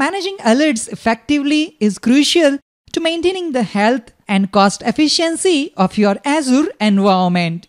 Managing alerts effectively is crucial to maintaining the health and cost efficiency of your Azure environment.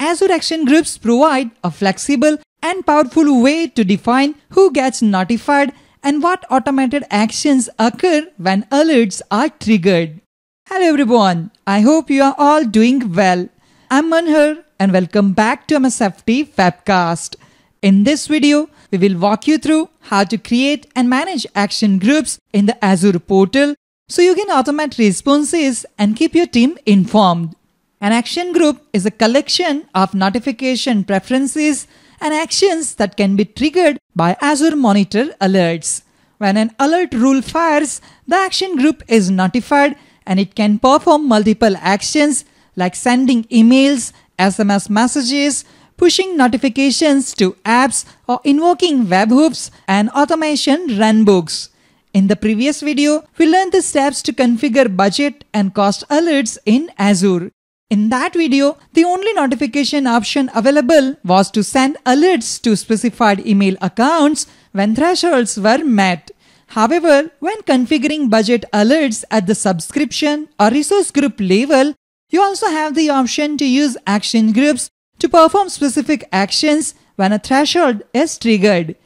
Azure Action Groups provide a flexible and powerful way to define who gets notified and what automated actions occur when alerts are triggered. Hello everyone, I hope you are all doing well. I'm Manhar and welcome back to MSFT Webcast. In this video, we will walk you through how to create and manage action groups in the Azure portal so you can automate responses and keep your team informed. An action group is a collection of notification preferences and actions that can be triggered by Azure Monitor alerts. When an alert rule fires, the action group is notified and it can perform multiple actions like sending emails, SMS messages, pushing notifications to apps, or invoking webhooks and automation runbooks. In the previous video, we learned the steps to configure budget and cost alerts in Azure. In that video, the only notification option available was to send alerts to specified email accounts when thresholds were met. However, when configuring budget alerts at the subscription or resource group level, you also have the option to use action groups to perform specific actions when a threshold is triggered.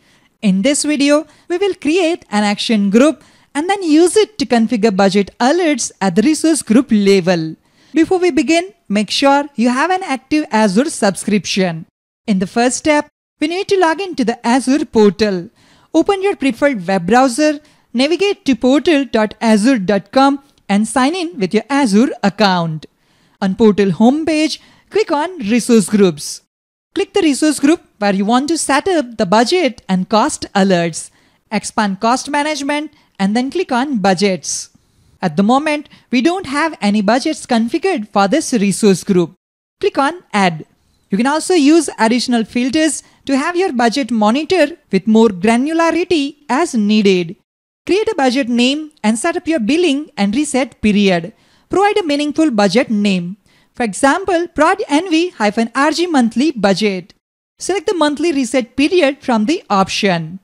In this video, we will create an action group and then use it to configure budget alerts at the resource group level. Before we begin, make sure you have an active Azure subscription. In the first step, we need to log into the Azure portal. Open your preferred web browser, navigate to portal.azure.com and sign in with your Azure account. On portal homepage, click on Resource Groups. Click the resource group where you want to set up the budget and cost alerts. Expand cost management and then click on budgets. At the moment, we don't have any budgets configured for this resource group. Click on add. You can also use additional filters to have your budget monitor with more granularity as needed. Create a budget name and set up your billing and reset period. Provide a meaningful budget name. For example, prod NV-RG monthly budget. Select the monthly reset period from the option.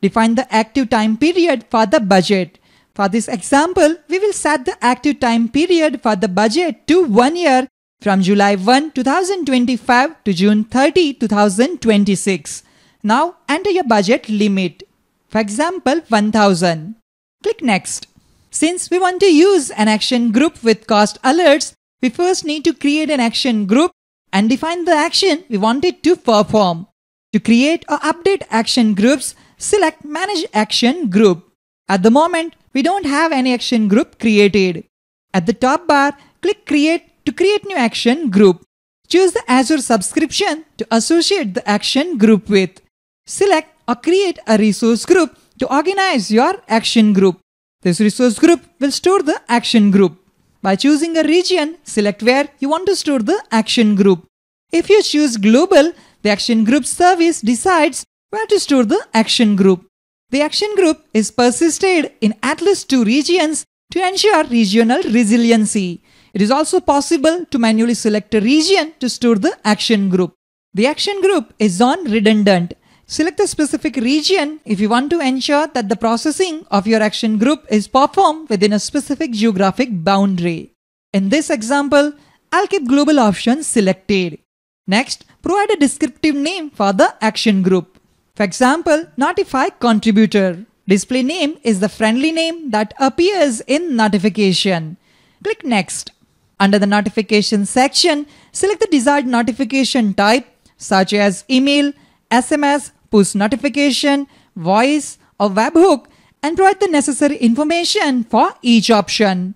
Define the active time period for the budget. For this example, we will set the active time period for the budget to 1 year from July 1, 2025 to June 30, 2026. Now enter your budget limit. For example, 1000. Click Next. Since we want to use an action group with cost alerts, we first need to create an action group and define the action we want it to perform. To create or update action groups, select Manage Action Group. At the moment, we don't have any action group created. At the top bar, click Create to create new action group. Choose the Azure subscription to associate the action group with. Select or create a resource group to organize your action group. This resource group will store the action group. By choosing a region, select where you want to store the action group. If you choose global, the action group service decides where to store the action group. The action group is persisted in at least two regions to ensure regional resiliency. It is also possible to manually select a region to store the action group. The action group is non-redundant Select a specific region if you want to ensure that the processing of your action group is performed within a specific geographic boundary. In this example, I'll keep global options selected. Next, provide a descriptive name for the action group. For example, notify contributor. Display name is the friendly name that appears in notification. Click next. Under the notification section, select the desired notification type such as email, SMS, push notification, voice, or webhook and provide the necessary information for each option.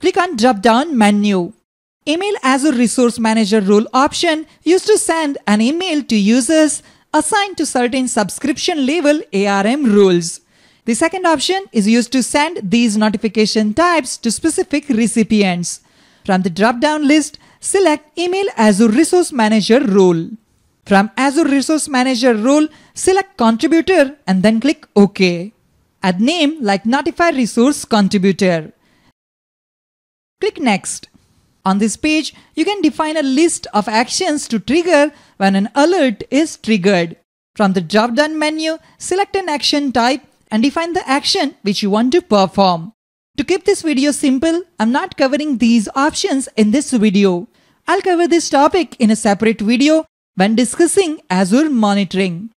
Click on drop-down menu. Email Azure Resource Manager role option used to send an email to users assigned to certain subscription level ARM roles. The second option is used to send these notification types to specific recipients. From the drop-down list, select Email Azure Resource Manager role. From Azure Resource Manager role, select Contributor and then click OK. Add name like Notify Resource Contributor. Click Next. On this page, you can define a list of actions to trigger when an alert is triggered. From the drop-down menu, select an action type and define the action which you want to perform. To keep this video simple, I'm not covering these options in this video. I'll cover this topic in a separate video when discussing Azure monitoring.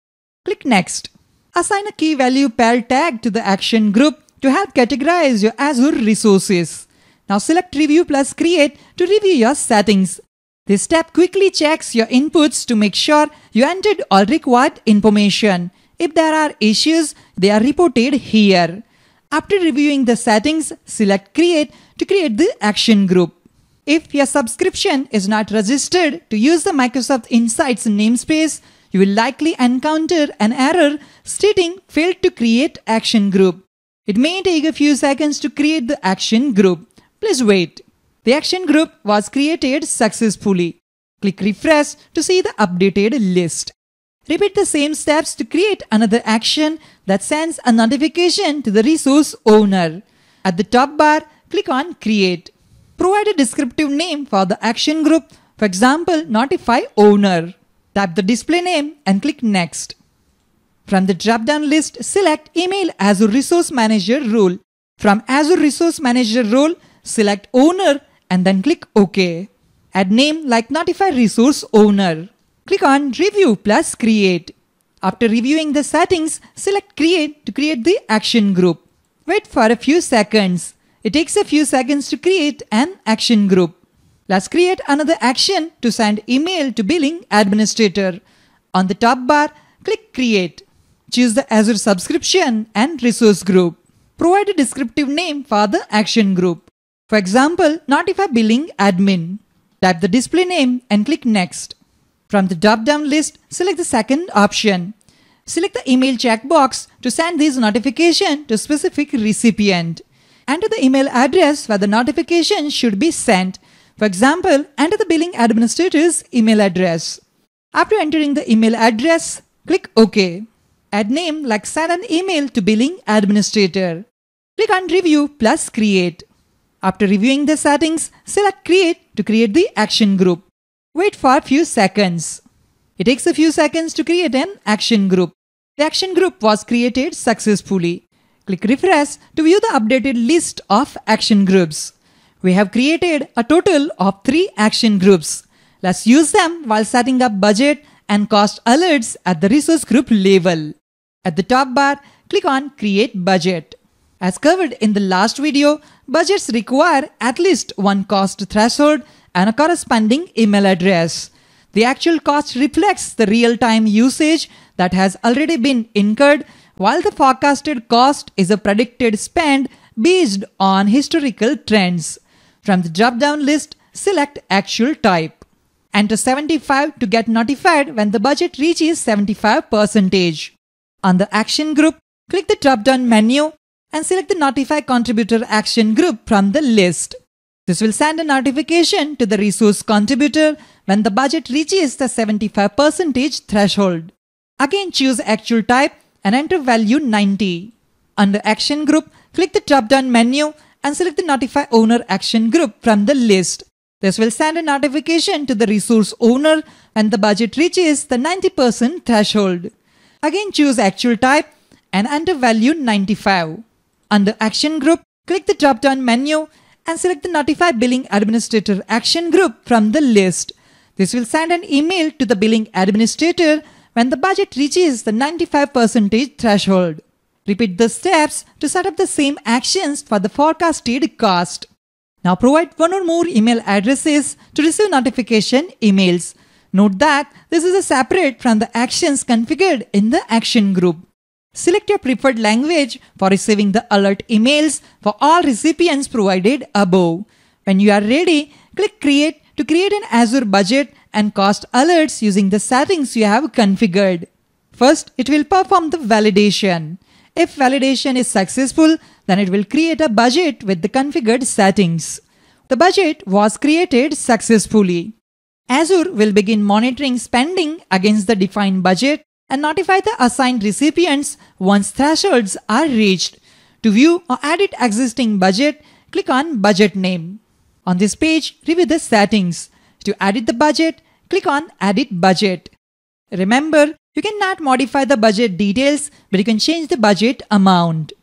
Click Next. Assign a key value pair tag to the action group to help categorize your Azure resources. Now select Review plus Create to review your settings. This step quickly checks your inputs to make sure you entered all required information. If there are issues, they are reported here. After reviewing the settings, select Create to create the action group. If your subscription is not registered to use the Microsoft Insights namespace, you will likely encounter an error stating failed to create action group. It may take a few seconds to create the action group. Please wait. The action group was created successfully. Click refresh to see the updated list. Repeat the same steps to create another action that sends a notification to the resource owner. At the top bar, click on Create. Provide a descriptive name for the action group, for example, Notify Owner. Type the display name and click Next. From the drop-down list, select Email Azure Resource Manager role. From Azure Resource Manager role, select Owner and then click OK. Add name like Notify Resource Owner. Click on Review plus Create. After reviewing the settings, select Create to create the action group. Wait for a few seconds. It takes a few seconds to create an action group. Let's create another action to send email to billing administrator. On the top bar, click Create. Choose the Azure subscription and resource group. Provide a descriptive name for the action group. For example, Notify Billing Admin. Type the display name and click Next. From the drop-down list, select the second option. Select the email checkbox to send this notification to specific recipient. Enter the email address where the notification should be sent. For example, enter the billing administrator's email address. After entering the email address, click OK. Add name like send an email to billing administrator. Click on Review plus Create. After reviewing the settings, select Create to create the action group. Wait for a few seconds. It takes a few seconds to create an action group. The action group was created successfully. Click refresh to view the updated list of action groups. We have created a total of three action groups. Let's use them while setting up budget and cost alerts at the resource group level. At the top bar, click on Create Budget. As covered in the last video, budgets require at least one cost threshold and a corresponding email address. The actual cost reflects the real-time usage that has already been incurred while the forecasted cost is a predicted spend based on historical trends. From the drop-down list, select actual type. Enter 75 to get notified when the budget reaches 75%. On the action group, click the drop-down menu and select the Notify Contributor Action group from the list. This will send a notification to the resource contributor when the budget reaches the 75% threshold. Again choose actual type and enter value 90. Under action group, click the drop-down menu and select the notify owner action group from the list. This will send a notification to the resource owner when the budget reaches the 90% threshold. Again choose actual type and enter value 95. Under action group, click the drop-down menu and select the Notify Billing Administrator action group from the list. This will send an email to the billing administrator when the budget reaches the 95% threshold. Repeat the steps to set up the same actions for the forecasted cost. Now provide one or more email addresses to receive notification emails. Note that this is a separate from the actions configured in the action group. Select your preferred language for receiving the alert emails for all recipients provided above. When you are ready, click Create to create an Azure budget and cost alerts using the settings you have configured. First, it will perform the validation. If validation is successful, then it will create a budget with the configured settings. The budget was created successfully. Azure will begin monitoring spending against the defined budget and notify the assigned recipients once thresholds are reached. To view or edit existing budget, click on Budget Name. On this page, review the settings. To edit the budget, click on Edit Budget. Remember, You cannot modify the budget details, but you can change the budget amount.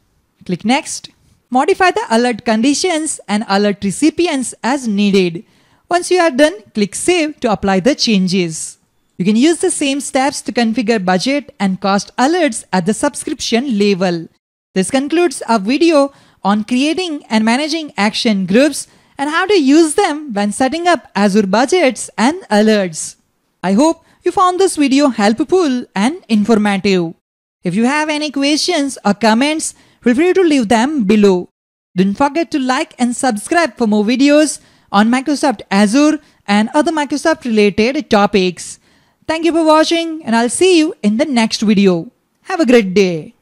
Click Next. Modify the alert conditions and alert recipients as needed. Once you are done, click Save to apply the changes. You can use the same steps to configure budget and cost alerts at the subscription level. This concludes our video on creating and managing action groups and how to use them when setting up Azure budgets and alerts. I hope you found this video helpful and informative. If you have any questions or comments, feel free to leave them below. Don't forget to like and subscribe for more videos on Microsoft Azure and other Microsoft related topics. Thank you for watching and I'll see you in the next video. Have a great day.